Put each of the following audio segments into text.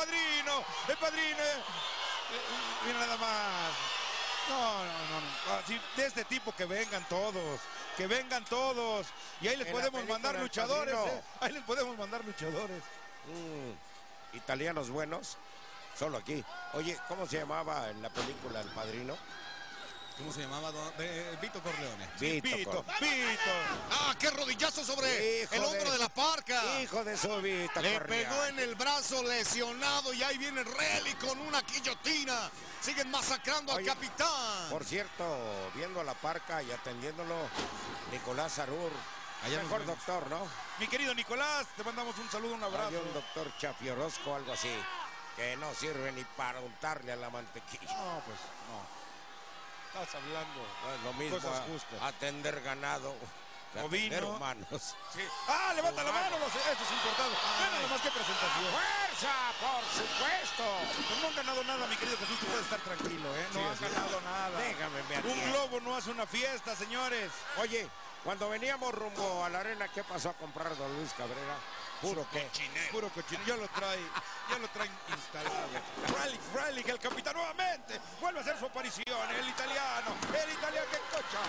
padrino, el padrino. Eh, mira nada más. No, no, no. Así, de este tipo que vengan todos. Que vengan todos. Y ahí les En podemos mandar luchadores. Eh. Ahí les podemos mandar luchadores. Mm, italianos buenos, solo aquí. Oye, ¿cómo se llamaba en la película El Padrino? ¿Cómo se llamaba? eh, Vito Corleone. Vito. Pito, Cor- Pito. ¡Ah, qué rodillazo sobre Hijo el hombro de- de, la parca! Hijo de su Vito Le Corleone. pegó en el brazo lesionado y ahí viene Relly con una guillotina. Siguen masacrando Oye, al capitán. Por cierto, viendo a la parca y atendiéndolo, Nicolás Arur. Allá Mejor doctor, ¿no? Mi querido Nicolás, te mandamos un saludo, un Hay abrazo. un doctor Chafiorosco, algo así, que no sirve ni para untarle a la mantequilla. No, pues no. Estás hablando. Lo mismo Cosas a- justas. atender ganado atender humanos. Sí. Ah, levanta la mano, los- esto es importante. Vean nada más que presentación. ¡Fuerza, por supuesto! Pues no han ganado nada, mi querido Jesús, tú puedes estar tranquilo, ¿eh? No Sí, han sí. ganado nada. Déjame, me Un globo no hace una fiesta, señores. Oye, cuando veníamos rumbo a la arena, ¿qué pasó a comprar don Luis Cabrera? Puro que. Puro cochino, ya lo trae, ya lo traen instalado. Rally, Rally, el capitán nuevamente vuelve a hacer su aparición, el italiano, el italiano, qué cocha,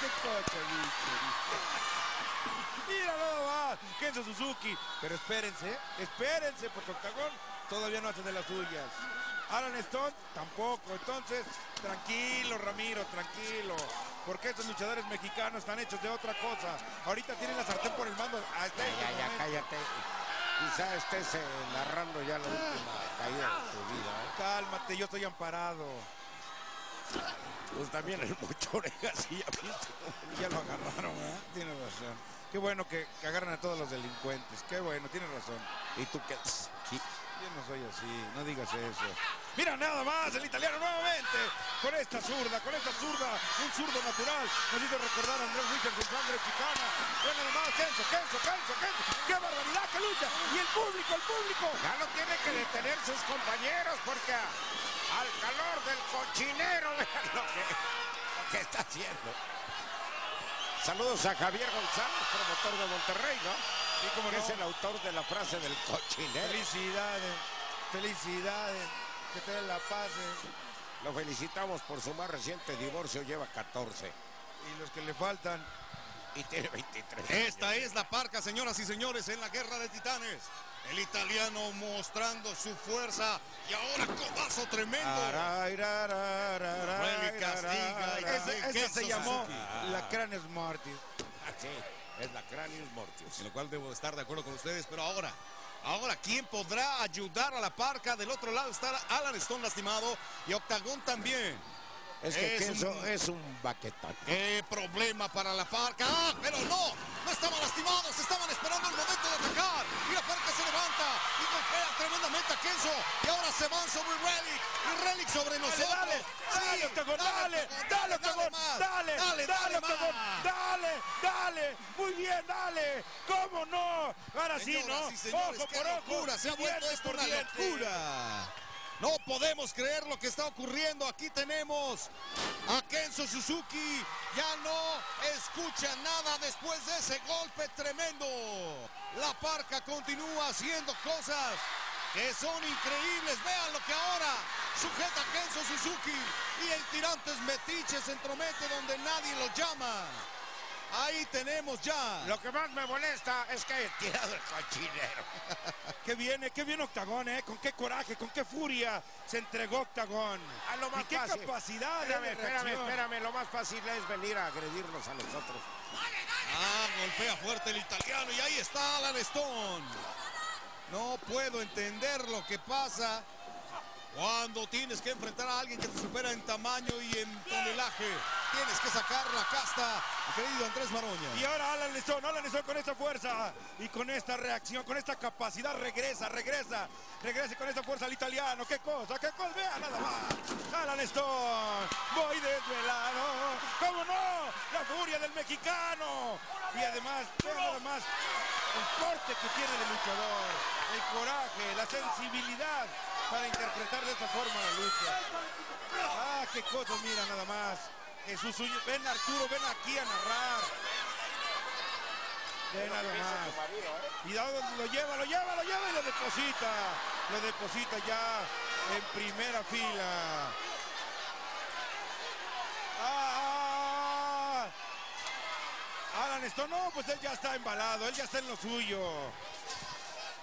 qué cocha, bicho. Mira nada más, Kenzo Suzuki. Pero espérense, espérense, porque Octagón todavía no hace de las suyas. Alan Stone tampoco. Entonces, tranquilo, Ramiro, tranquilo. Porque estos luchadores mexicanos están hechos de otra cosa. Ahorita tienen la sartén por el mando. Hasta Ya, este ya, ya, cállate. Quizá estés eh, narrando ya la última caída de tu vida, ¿eh? Cálmate, yo estoy amparado. Pues también el mucho orejas y ya viste. Ya lo agarraron, ¿eh? Tienes razón. Qué bueno que, que agarran a todos los delincuentes. Qué bueno, tienes razón. ¿Y tú qué? ¿Qué? No soy así, no digas eso. Mira nada más el italiano nuevamente con esta zurda, con esta zurda, un zurdo natural. Nos hizo recordar a Andrés Richardson, sangre chicana. Mira nada más, Kenzo, Kenzo, Kenzo. ¡Qué barbaridad, qué lucha! Y el público, el público. Ya lo tiene que detener sus compañeros porque al calor del cochinero, vean lo que, lo que está haciendo. Saludos a Javier González, promotor de Monterrey, ¿no? Y como que no, es el autor de la frase del cochinero. felicidades, felicidades. Que te den la paz. eh. Lo felicitamos por su más reciente divorcio, lleva 14 Y los que le faltan. y tiene 23. Esta es la parca, señoras y señores, en la guerra de titanes. El italiano mostrando su fuerza y ahora codazo tremendo. Castiga. Ese, ese se llamó Suzuki. la Cranius Mortis. Así, es la Cranius Mortius. En lo cual debo estar de acuerdo con ustedes, pero ahora, ahora, ¿quién podrá ayudar a la parca? Del otro lado está Alan Stone lastimado y Octagón también. Es que Es un- es un baquetón. ¡Qué problema para la parca! ¡Ah, pero no! ¡No estaban lastimados! ¡Estaban esperando el momento de atacar! Y la parca se levanta y golpea tremendamente a Kenzo. Y ahora se van sobre Relic. Y Relic sobre nosotros. Dale, dale, Sí, dale, dale, dale, dale, dale, Octagón, más. dale, dale, muy bien, dale, ¿cómo no? Ahora sí, ¿no? señores, Ojo por ojo, locura, se ha vuelto esto una locura. No podemos creer lo que está ocurriendo. Aquí tenemos a Kenzo Suzuki. Ya no escucha nada después de ese golpe tremendo. La parca continúa haciendo cosas que son increíbles. Vean lo que ahora sujeta a Kenzo Suzuki. Y el tirantes metiche se entromete donde nadie lo llama. Ahí tenemos ya. Lo que más me molesta es que he tirado el cochinero. Qué viene, qué bien Octagón, ¿eh? Con qué coraje, con qué furia se entregó Octagón. A lo más y qué fácil. capacidad Espérame, de espérame, espérame. Lo más fácil es venir a agredirnos a nosotros. Ah, golpea fuerte el italiano y ahí está Alan Stone. No puedo entender lo que pasa cuando tienes que enfrentar a alguien que te supera en tamaño y en tonelaje. Tienes que sacar la casta, querido Andrés Maroña. Y ahora Alan Lezón, Alan Lezón con esta fuerza y con esta reacción, con esta capacidad, regresa, regresa, regresa con esta fuerza al italiano. ¿Qué cosa? ¿Qué cosa? Vea nada más. Alan Stone, voy desvelado. ¿Cómo no? La furia del mexicano. Y además, nada más el corte que tiene el luchador, el coraje, la sensibilidad para interpretar de esta forma la lucha. Ah, qué cosa, mira nada más. Jesús, Uño- ven Arturo, ven aquí a narrar. Ve nada más. Cuidado, lo lleva, lo lleva, lo lleva y lo deposita. Lo deposita ya en primera fila. ¡Ah! Alan Stone, no, pues él ya está embalado, él ya está en lo suyo.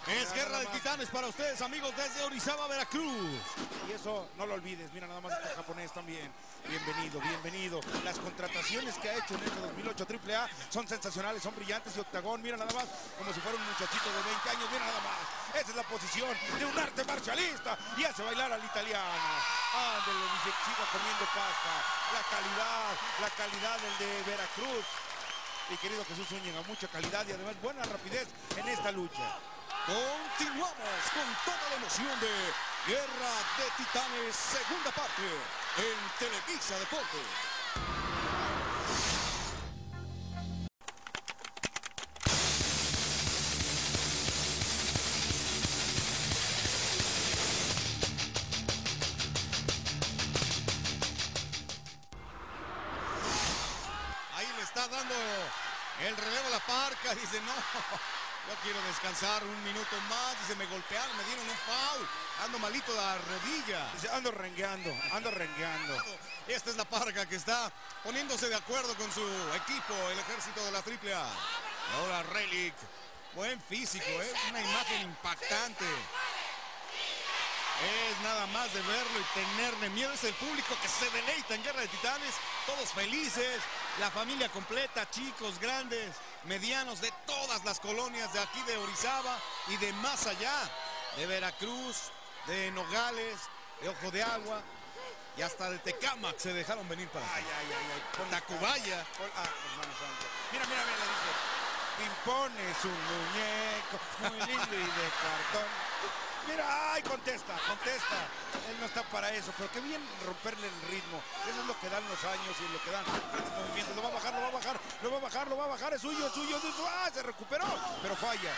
Es Guerra de. Titanes para ustedes, amigos, desde Orizaba, Veracruz. Y eso no lo olvides, mira nada más este japonés también. Bienvenido, bienvenido. Las contrataciones que ha hecho en este 2008 AAA son sensacionales, son brillantes y octagón, mira nada más, como si fuera un muchachito de 20 años, mira nada más. Esa es la posición de un arte marcialista y hace bailar al italiano. Ándele, dice, siga comiendo pasta. La calidad, la calidad del de Veracruz. Mi querido Jesús Zúñiga, mucha calidad y además buena rapidez en esta lucha. Continuamos con toda la emoción de Guerra de Titanes, segunda parte, en Televisa Deportes. Ahí le está dando el relevo a la parca. Dice, no, yo quiero descansar un minuto más. Dice, me golpearon, me dieron un foul. Ando malito de la rodilla. Dice, ando rengueando, ando rengueando. Esta es la parca que está poniéndose de acuerdo con su equipo, el ejército de la AAA. Y ahora Relic. Buen físico, ¿eh? una imagen impactante. Es nada más de verlo y tenerle miedo. Es el público que se deleita en Guerra de Titanes. Todos felices. La familia completa, chicos, grandes, medianos, de todas las colonias de aquí de Orizaba y de más allá. De Veracruz, de Nogales, de Ojo de Agua y hasta de Tecámac se dejaron venir para Ay, ay, ay, ay. Tacubaya. Ah, hermano santo. Mira, mira, mira, le dice. Impone su muñeco, muy lindo y de cartón. Mira, ay, contesta, contesta. Él no está para eso, pero qué bien romperle el ritmo. Eso es lo que dan los años y lo que dan grandes movimientos. Lo va a bajar, lo va a bajar, lo va a bajar, lo va a bajar. Es suyo, es suyo, es suyo. Ah, se recuperó, pero falla.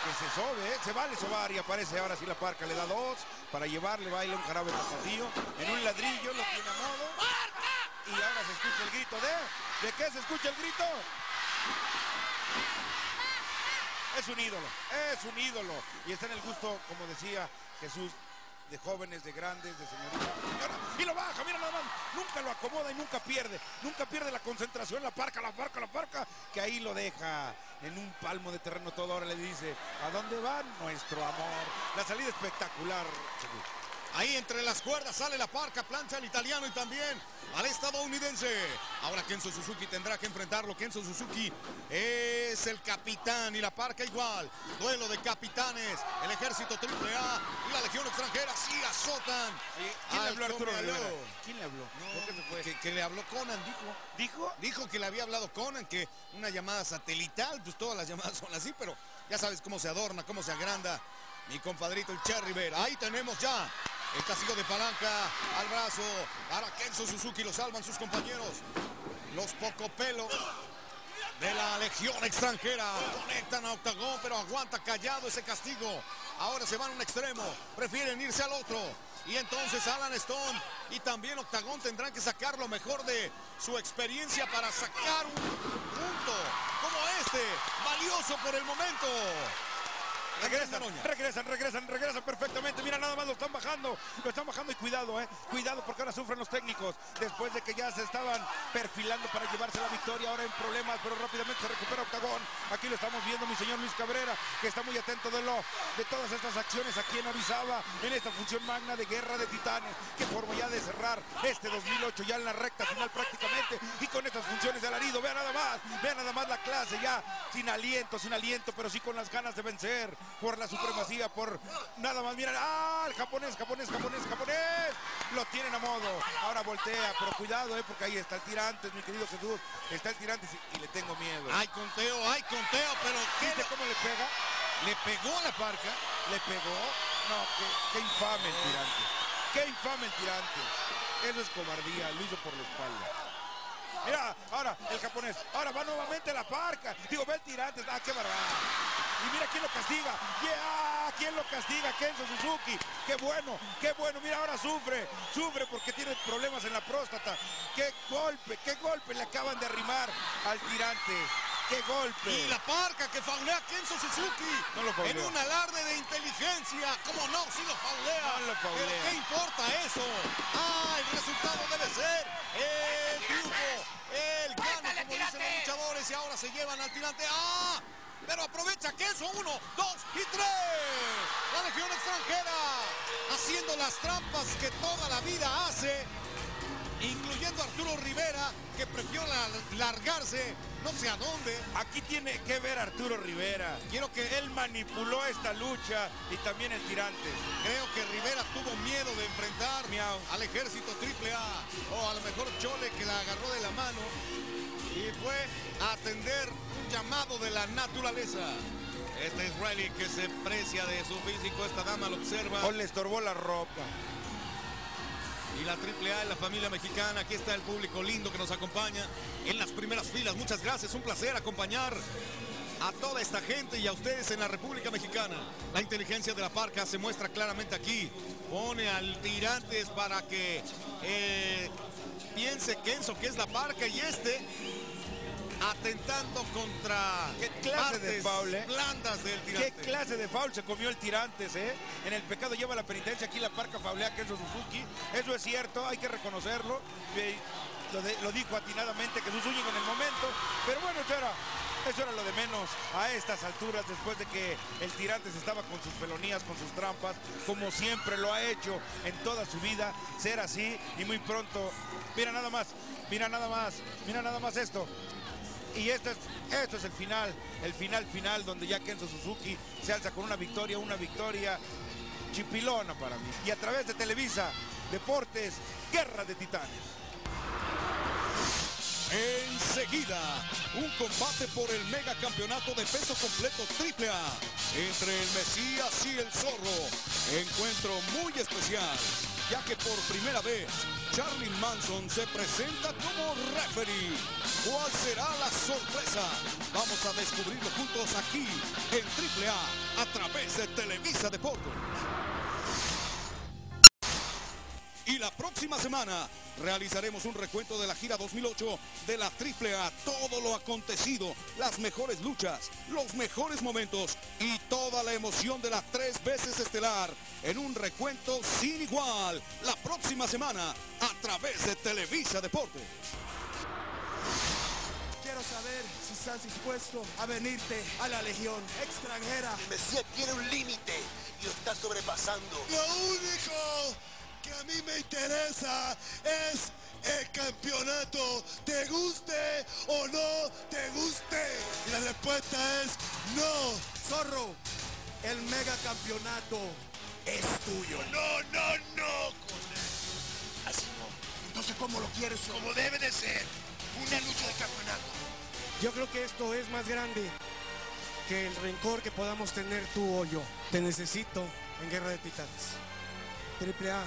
Que se sobe, ¿eh? se vale sobar y aparece ahora sí la parca. Le da dos para llevarle, baile un jarabe tapatío. En un ladrillo lo tiene a modo. Y ahora se escucha el grito de... ¿De qué se escucha el grito? Es un ídolo, es un ídolo. Y está en el gusto, como decía Jesús, de jóvenes, de grandes, de señoritas. Y lo baja, mira nada más. Nunca lo acomoda y nunca pierde. Nunca pierde la concentración, la parca, la parca, la parca. Que ahí lo deja en un palmo de terreno todo. Ahora le dice, ¿a dónde va nuestro amor? La salida espectacular. Ahí entre las cuerdas sale la parca, plancha al italiano y también al estadounidense. Ahora Kenzo Suzuki tendrá que enfrentarlo. Kenzo Suzuki es el capitán y la parca igual. Duelo de capitanes. El ejército AAA y la legión extranjera sí azotan. Oye, ¿Quién le habló a Arturo. Rivera? ¿Quién le habló? ¿Por qué se fue? Que, que le habló Conan, dijo. ¿Dijo? Dijo que le había hablado Conan, que una llamada satelital, pues todas las llamadas son así, pero ya sabes cómo se adorna, cómo se agranda mi compadrito el Cherry Bear. Ahí tenemos ya el castigo de palanca al brazo para Kenzo Suzuki, lo salvan sus compañeros. Los poco pelo de la legión extranjera conectan a Octagón, pero aguanta callado ese castigo. Ahora se van a un extremo, prefieren irse al otro. Y entonces Alan Stone y también Octagón tendrán que sacar lo mejor de su experiencia para sacar un punto como este, valioso por el momento. Regresan, regresan, regresan, regresan perfectamente. Mira, nada más lo están bajando. Lo están bajando y cuidado, eh. Cuidado porque ahora sufren los técnicos. Después de que ya se estaban perfilando para llevarse la victoria. Ahora en problemas, pero rápidamente se recupera Octagón. Aquí lo estamos viendo, mi señor Luis Cabrera, que está muy atento de lo de todas estas acciones aquí en Orizaba, en esta función magna de guerra de titanes. Que forma ya de cerrar este 2008 ya en la recta final prácticamente. Y con estas funciones de alarido, vea nada más, vea nada más la clase ya sin aliento, sin aliento, pero sí con las ganas de vencer por la supremacía, por nada más. Miren, ah, el japonés, japonés, japonés, japonés. Lo tienen a modo. Ahora voltea, pero cuidado, eh, porque ahí está el tirante, mi querido Jesús. Está el tirante y, le tengo miedo. Hay conteo, hay conteo, pero ¿Viste ¿qué cómo le pega? le pegó la parca? Le pegó. No, qué, qué infame el tirante. Qué infame el tirante. Eso es cobardía, lo hizo por la espalda. Mira, ahora el japonés. Ahora va nuevamente la parca. Digo, ve el tirante. Ah, qué barbada. Y mira quién lo castiga. Yeah, quién lo castiga. Kenzo Suzuki. Qué bueno, qué bueno. Mira, ahora sufre. Sufre porque tiene problemas en la próstata. Qué golpe, qué golpe le acaban de arrimar al tirante. qué golpe. Y la parca que faulea a Kenzo Suzuki. No lo fauleó. en un alarde de inteligencia. ¿Cómo no? Sí lo faulea. No lo faulea. Pero ¿qué importa eso? Ah, el resultado debe ser el triunfo. El gano, como dicen los luchadores. Y ahora se llevan al tirante. ¡Ah! Pero aprovecha Kenzo. Uno, dos y tres. La legión extranjera. Haciendo las trampas que toda la vida hace incluyendo a Arturo Rivera, que prefirió la- largarse no sé a dónde. Aquí tiene que ver Arturo Rivera. Quiero que Él manipuló esta lucha y también el tirante. creo que Rivera tuvo miedo de enfrentar Miau. al ejército triple A o a lo mejor Chole que la agarró de la mano y fue a atender llamado de la naturaleza. Este es Riley que se precia de su físico, esta dama lo observa. O le estorbó la ropa. Y la AAA en la familia mexicana, aquí está el público lindo que nos acompaña en las primeras filas. Muchas gracias, un placer acompañar a toda esta gente y a ustedes en la República Mexicana. La inteligencia de la parca se muestra claramente aquí. Pone al tirantes para que eh, piense Kenzo que es la parca y este atentando contra ¿Qué clase de foul, eh? blandas del ¿Qué tirante. clase de foul se comió el tirantes, eh? En el pecado lleva la penitencia. Aquí la parca faulea Kenzo Suzuki. Eso es cierto, hay que reconocerlo. Eh, Lo, de- lo dijo atinadamente que Suzuki en el momento. Pero bueno, eso era, eso era lo de menos a estas alturas, después de que el tirantes estaba con sus felonías, con sus trampas, como siempre lo ha hecho en toda su vida, ser así y muy pronto. Mira nada más, mira nada más, mira nada más esto. Y esto es, esto es el final, el final final donde ya Kenzo Suzuki se alza con una victoria, una victoria chipilona para mí. Y a través de Televisa, Deportes, Guerra de Titanes. Enseguida, un combate por el mega campeonato de peso completo AAA entre el Mesías y el Zorro. Encuentro muy especial, ya que por primera vez Charlie Manson se presenta como referee. ¿Cuál será la sorpresa? Vamos a descubrirlo juntos aquí en AAA a través de Televisa Deportes. Y la próxima semana realizaremos un recuento de la gira 2008 de la AAA. Todo lo acontecido, las mejores luchas, los mejores momentos y toda la emoción de las tres veces estelar en un recuento sin igual. La próxima semana a través de Televisa Deportes. Quiero saber si estás dispuesto a venirte a la Legión extranjera. El Mesías tiene un límite y lo está sobrepasando. Lo único que a mí me interesa es el campeonato. ¿Te guste o no te guste? Y la respuesta es no. Zorro, el mega campeonato es tuyo. No, no, no. Así no. Entonces, ¿cómo lo quieres? Como debe de ser. Una lucha de campeonato. Yo creo que esto es más grande que el rencor que podamos tener tú o yo. Te necesito en Guerra de Titanes. Triple A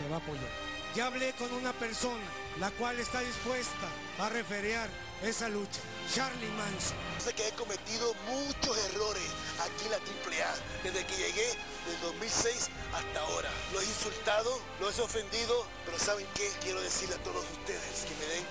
te va a apoyar. Ya hablé con una persona la cual está dispuesta a referear esa lucha. Charlie Manson. Sé que he cometido muchos errores aquí en la AAA desde que llegué del 2006 hasta ahora. Los he insultado, los he ofendido, pero ¿saben qué? Quiero decirle a todos ustedes que me den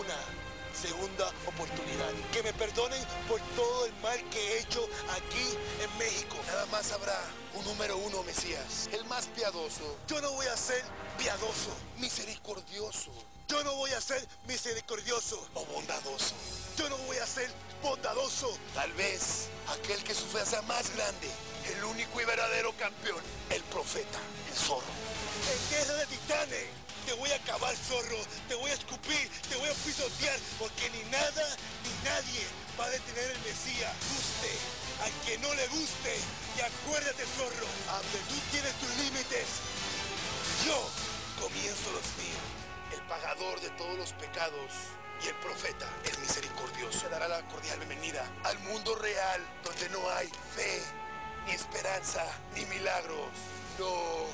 una segunda oportunidad. Que me perdonen por todo el mal que he hecho aquí en México. Nada más habrá un número uno, Mesías, el más piadoso. Yo no voy a ser piadoso, misericordioso. Yo no voy a ser misericordioso o bondadoso. Yo no voy a ser bondadoso. Tal vez aquel que su fe sea más grande, el único y verdadero campeón, el profeta, el zorro. En guerra de titanes, te voy a acabar, zorro. Te voy a escupir, te voy a pisotear, porque ni nada ni nadie va a detener el Mesías. Guste, al que no le guste. Y acuérdate, zorro, aunque tú tienes tus límites, yo comienzo los míos. El pagador de todos los pecados y el profeta, el misericordioso, dará la cordial bienvenida al mundo real donde no hay fe, ni esperanza, ni milagros. No,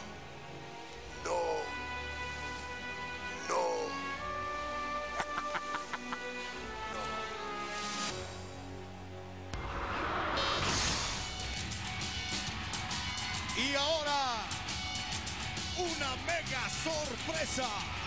no, Y ahora, una mega sorpresa.